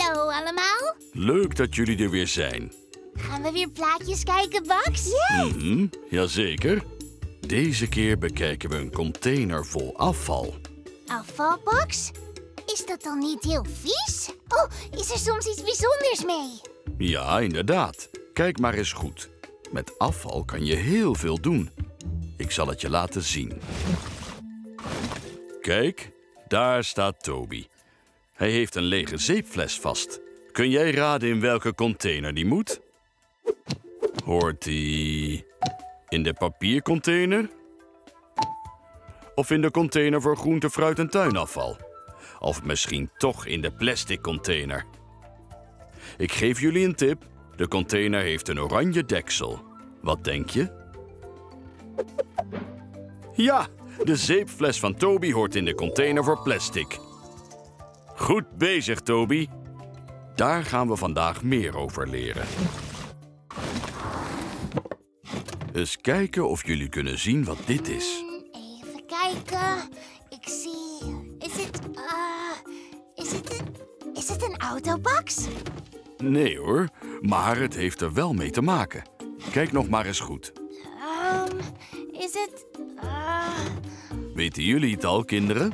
Hallo allemaal. Leuk dat jullie er weer zijn. Gaan we weer plaatjes kijken, Bax? Ja. Mhm, jazeker. Deze keer bekijken we een container vol afval. Afvalbox? Is dat dan niet heel vies? Oh, is er soms iets bijzonders mee? Ja, inderdaad. Kijk maar eens goed. Met afval kan je heel veel doen. Ik zal het je laten zien. Kijk, daar staat Toby. Hij heeft een lege zeepfles vast. Kun jij raden in welke container die moet? Hoort die in de papiercontainer? Of in de container voor groente, fruit en tuinafval? Of misschien toch in de plastic container? Ik geef jullie een tip. De container heeft een oranje deksel. Wat denk je? Ja, de zeepfles van Toby hoort in de container voor plastic. Goed bezig, Toby. Daar gaan we vandaag meer over leren. Eens kijken of jullie kunnen zien wat dit is. Even kijken. Ik zie... Is het... eh, is het een... Is het een autobox? Nee hoor, maar het heeft er wel mee te maken. Kijk nog maar eens goed. Ehm, is het... eh, Weten jullie het al, kinderen?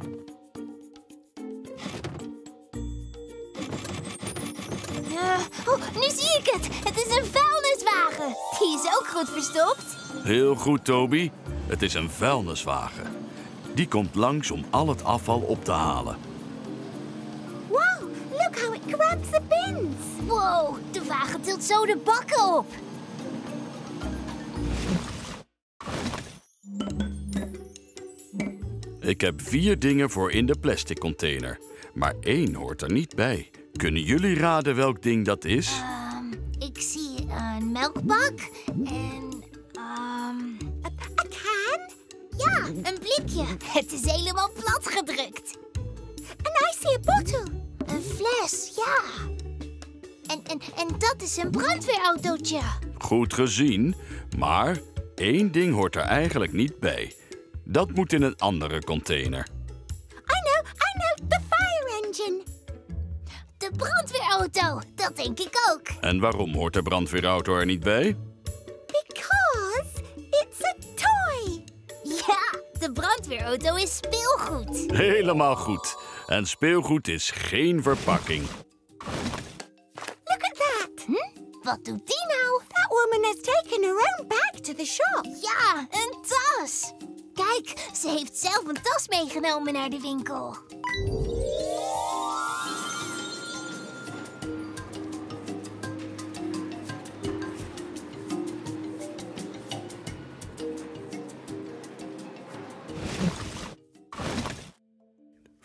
Eh, oh, nu zie ik het. Het is een vuilniswagen. Die is ook goed verstopt. Heel goed, Toby. Het is een vuilniswagen. Die komt langs om al het afval op te halen. Wow, look how it grabs the bins. Wow, de wagen tilt zo de bakken op. Ik heb vier dingen voor in de plastic container. Maar één hoort er niet bij. Kunnen jullie raden welk ding dat is? Ehm, ik zie een melkbak en... ehm een can? Ja, een blikje. Het is helemaal plat gedrukt. En I see a bottle. Een fles, ja. En, en, en dat is een brandweerautootje. Goed gezien, maar één ding hoort er eigenlijk niet bij. Dat moet in een andere container. Brandweerauto, dat denk ik ook. En waarom hoort de brandweerauto er niet bij? Because it's a toy. Ja, de brandweerauto is speelgoed. Helemaal goed. En speelgoed is geen verpakking. Look at that. Hm? Wat doet die nou? That woman has taken her own bag to the shop. Ja, een tas. Kijk, ze heeft zelf een tas meegenomen naar de winkel.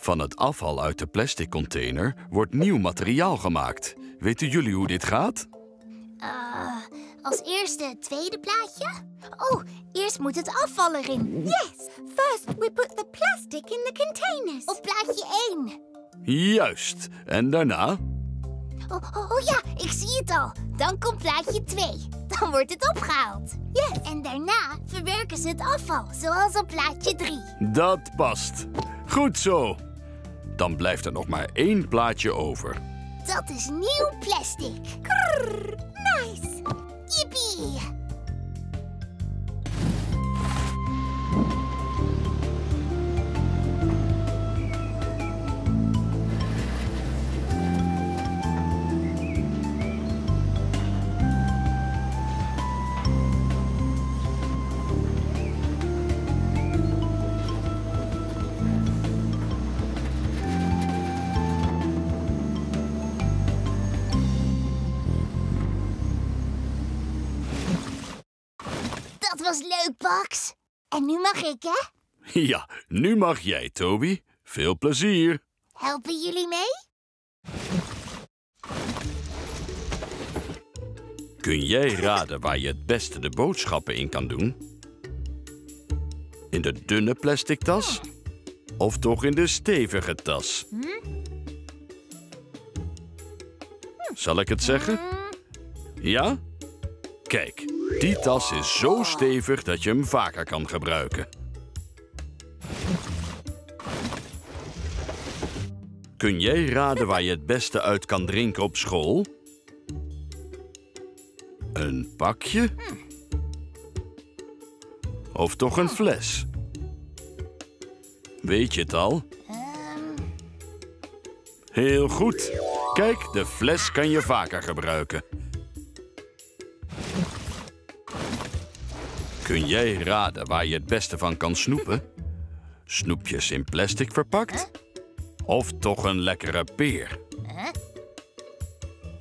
Van het afval uit de plastic container wordt nieuw materiaal gemaakt. Weten jullie hoe dit gaat? Eh, als eerste het tweede plaatje. Oh, eerst moet het afval erin. Yes, first we put the plastic in the containers. Op plaatje 1. Juist. En daarna? Oh, oh, oh ja, ik zie het al. Dan komt plaatje 2. Dan wordt het opgehaald. Yes. En daarna verwerken ze het afval, zoals op plaatje 3. Dat past. Goed zo. Dan blijft er nog maar één plaatje over. Dat is nieuw plastic. Krrr, nice. Yippie. Was leuk, Bax. En nu mag ik, hè? Ja, nu mag jij, Toby. Veel plezier. Helpen jullie mee? Kun jij raden waar je het beste de boodschappen in kan doen? In de dunne plastic tas? Of toch in de stevige tas? Zal ik het zeggen? Ja? Kijk, die tas is zo stevig dat je hem vaker kan gebruiken. Kun jij raden waar je het beste uit kan drinken op school? Een pakje? Of toch een fles? Weet je het al? Heel goed. Kijk, de fles kan je vaker gebruiken. Kun jij raden waar je het beste van kan snoepen? Snoepjes in plastic verpakt? Of toch een lekkere peer?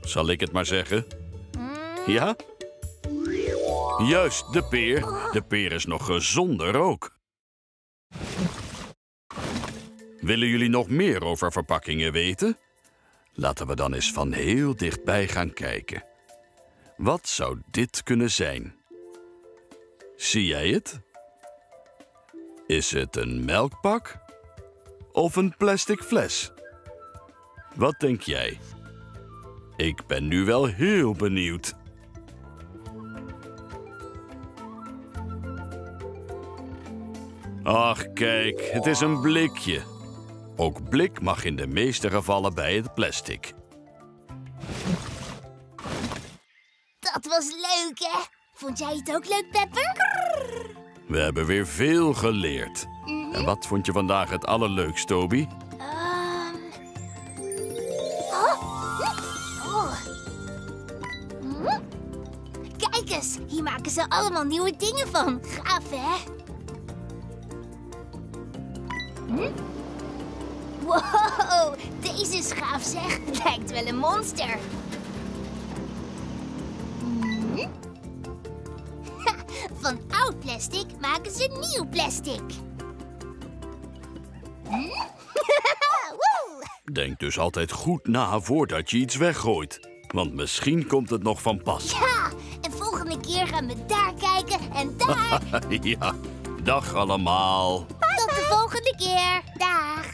Zal ik het maar zeggen? Ja? Juist, de peer. De peer is nog gezonder ook. Willen jullie nog meer over verpakkingen weten? Laten we dan eens van heel dichtbij gaan kijken. Wat zou dit kunnen zijn? Zie jij het? Is het een melkpak of een plastic fles? Wat denk jij? Ik ben nu wel heel benieuwd. Ach, kijk, het is een blikje. Ook blik mag in de meeste gevallen bij het plastic. Dat was leuk, hè? Vond jij het ook leuk, Pepper? We hebben weer veel geleerd. En wat vond je vandaag het allerleukst, Toby? Ehm. Oh. Oh. Hm? Kijk eens, hier maken ze allemaal nieuwe dingen van. Gaaf, hè? Hm? Wow, deze is gaaf, zeg. Lijkt wel een monster. Van oud plastic maken ze nieuw plastic. Hm? Denk dus altijd goed na voordat je iets weggooit. Want misschien komt het nog van pas. Ja, en volgende keer gaan we daar kijken en daar. ja, dag allemaal. Tot de volgende keer. Dag.